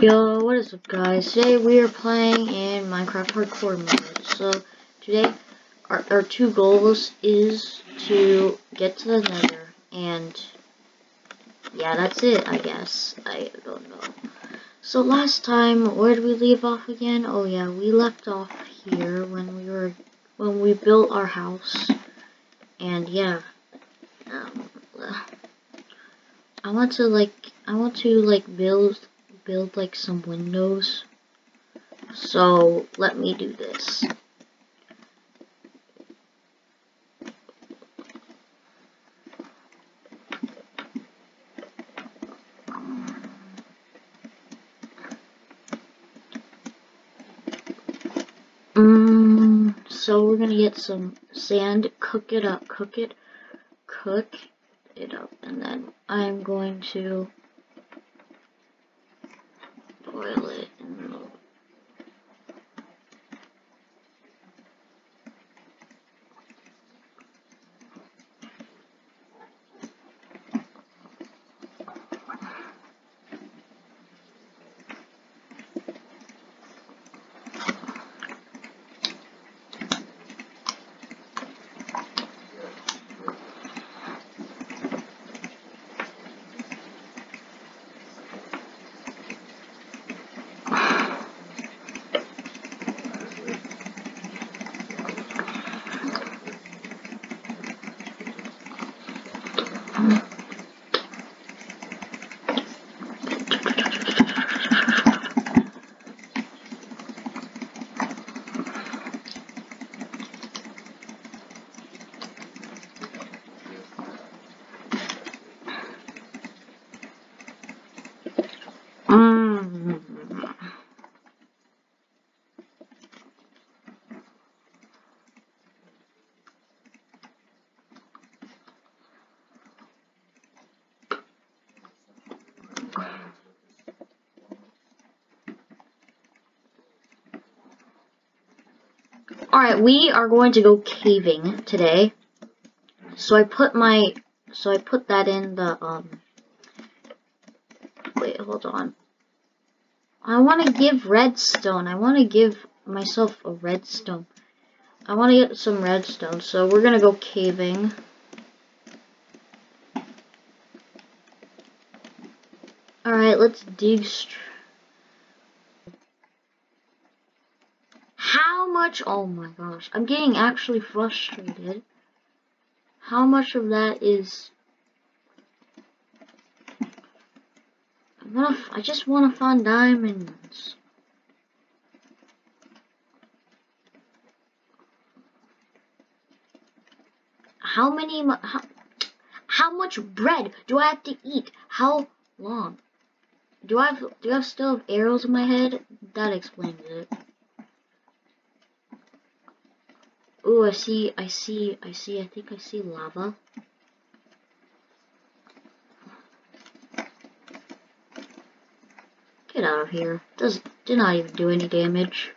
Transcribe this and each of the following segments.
Yo, what is up guys? Today we are playing in Minecraft Hardcore mode. So today our, our two goals is to get to the nether and yeah that's it I guess. I don't know. So last time where did we leave off again? Oh yeah, we left off here when we were when we built our house and yeah. Um, I want to like I want to like build build like some windows. So let me do this. Mm, so we're gonna get some sand, cook it up, cook it, cook it up, and then I'm going to boil it in Mm. Alright, we are going to go caving today. So I put my, so I put that in the, um, wait, hold on. I want to give redstone. I want to give myself a redstone. I want to get some redstone, so we're going to go caving. Alright, let's dig How much? Oh my gosh, I'm getting actually frustrated. How much of that is I I just want to find diamonds. How many, how, how much bread do I have to eat? How long? Do I have, do I have still have arrows in my head? That explains it. Oh, I see, I see, I see, I think I see lava. Get out of here. Does did not even do any damage.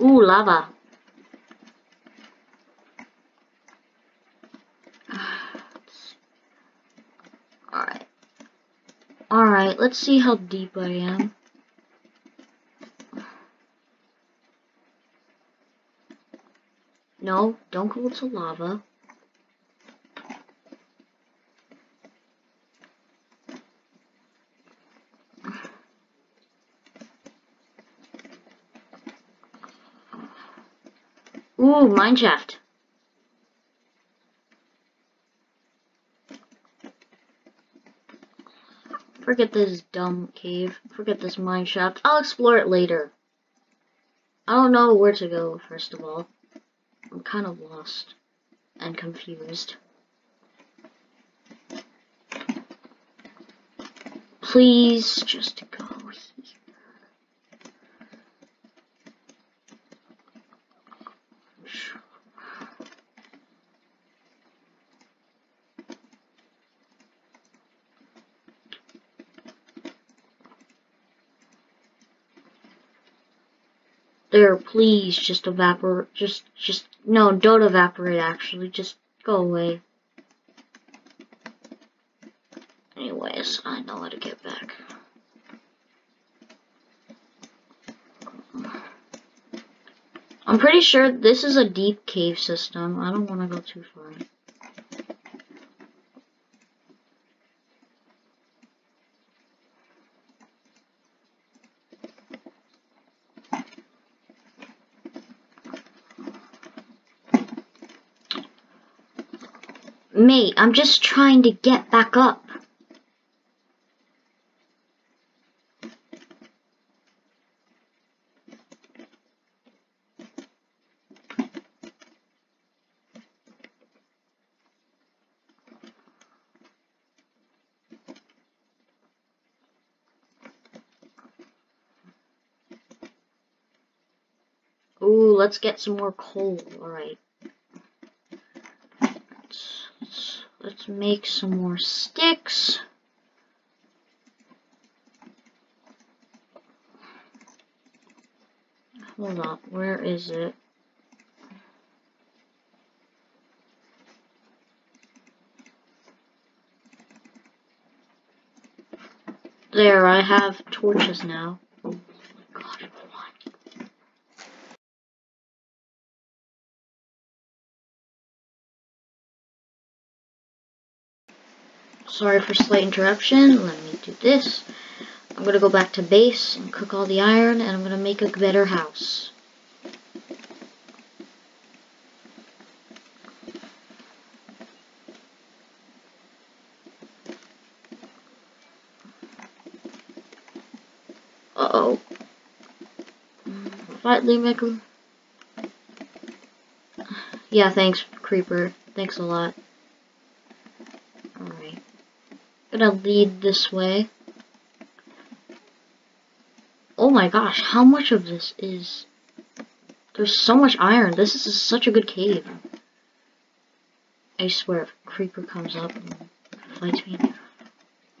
Ooh, lava. Alright. Alright, let's see how deep I am. No, don't go to lava. Ooh, mineshaft. Forget this dumb cave. Forget this mine shaft. I'll explore it later. I don't know where to go, first of all. Kind of lost and confused. Please, just go here. There, please, just evaporate, just, just, no, don't evaporate, actually, just go away. Anyways, I know how to get back. I'm pretty sure this is a deep cave system. I don't want to go too far. Mate, I'm just trying to get back up. Ooh, let's get some more coal. Alright. Let's, let's, make some more sticks. Hold up, where is it? There, I have torches now. Sorry for slight interruption. Let me do this. I'm going to go back to base and cook all the iron, and I'm going to make a better house. Uh-oh. Finally make a... Yeah, thanks, Creeper. Thanks a lot. Gonna lead this way. Oh my gosh, how much of this is... There's so much iron. This is such a good cave. I swear, if a creeper comes up and fights me,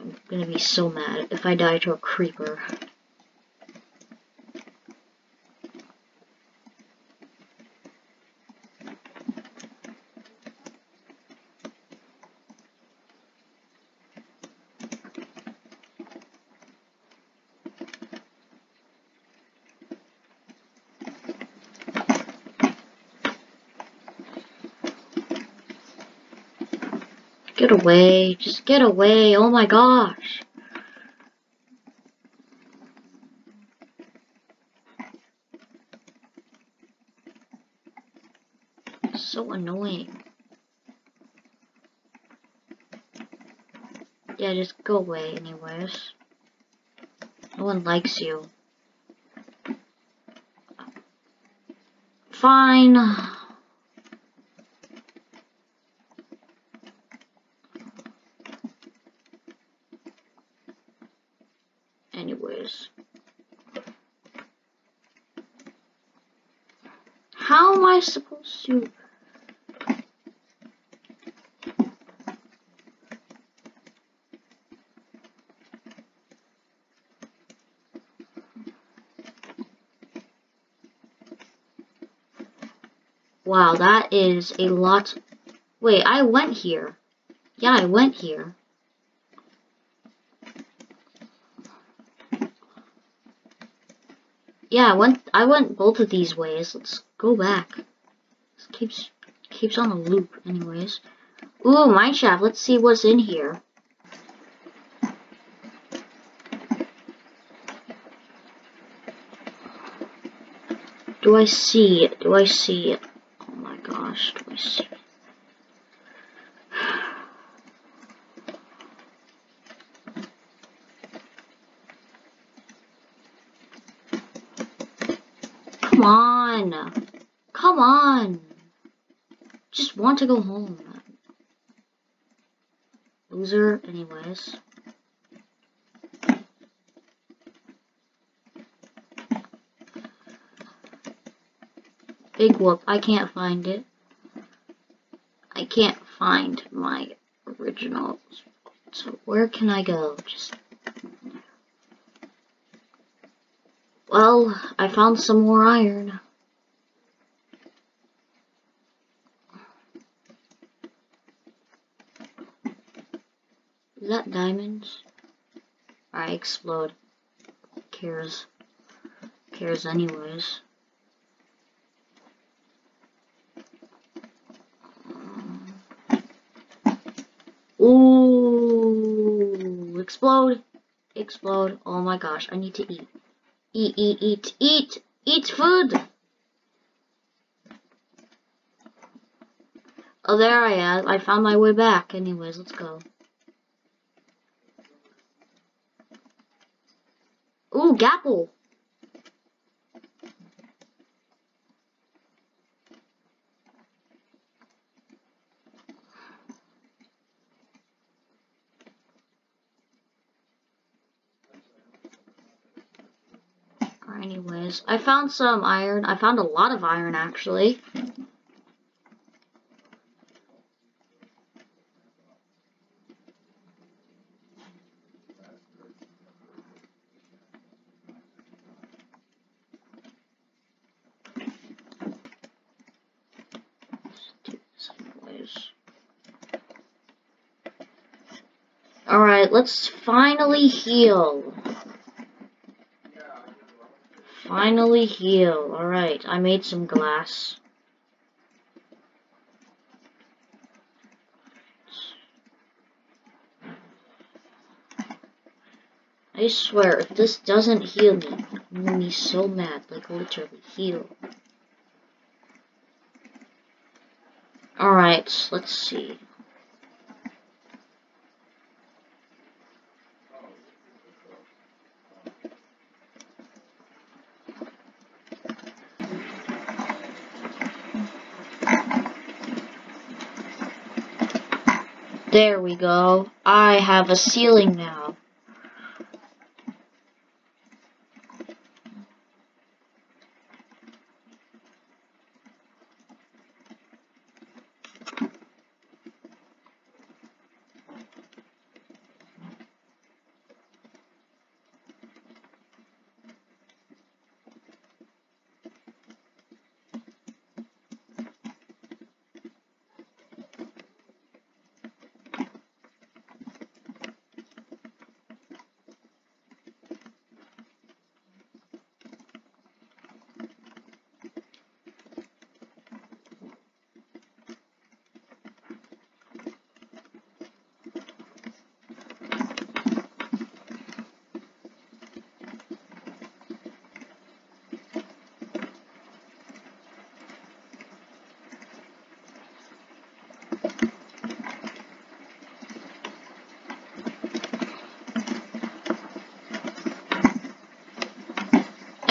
I'm gonna be so mad if I die to a creeper. Get away. Just get away. Oh my gosh. So annoying. Yeah, just go away anyways. No one likes you. Fine. anyways. How am I supposed to... Wow, that is a lot... Wait, I went here. Yeah, I went here. Yeah, I went I went both of these ways. Let's go back. This keeps keeps on a loop anyways. Ooh, mineshaft. Let's see what's in here. Do I see it? Do I see it? Oh my gosh, do I see it? Come on. Come on. Just want to go home. Loser, anyways. Big whoop, I can't find it. I can't find my original. So where can I go? Just Well, I found some more iron. Is that diamonds? I explode. Cares. Cares anyways. Ooh, explode, explode. Oh my gosh, I need to eat. Eat, eat, eat, eat, eat food. Oh, there I am. I found my way back. Anyways, let's go. Ooh, Gapple. Anyways, I found some iron. I found a lot of iron, actually. Alright, let's finally heal. Finally heal. Alright, I made some glass. I swear, if this doesn't heal me, I'm gonna be so mad. Like, literally, heal. Alright, let's see. There we go. I have a ceiling now.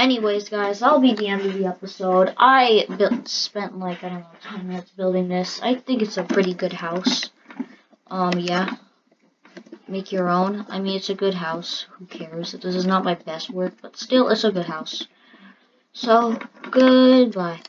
Anyways, guys, that'll be the end of the episode. I built, spent like, I don't know, 10 minutes building this. I think it's a pretty good house. Um, yeah. Make your own. I mean, it's a good house. Who cares? This is not my best work, but still, it's a good house. So, goodbye.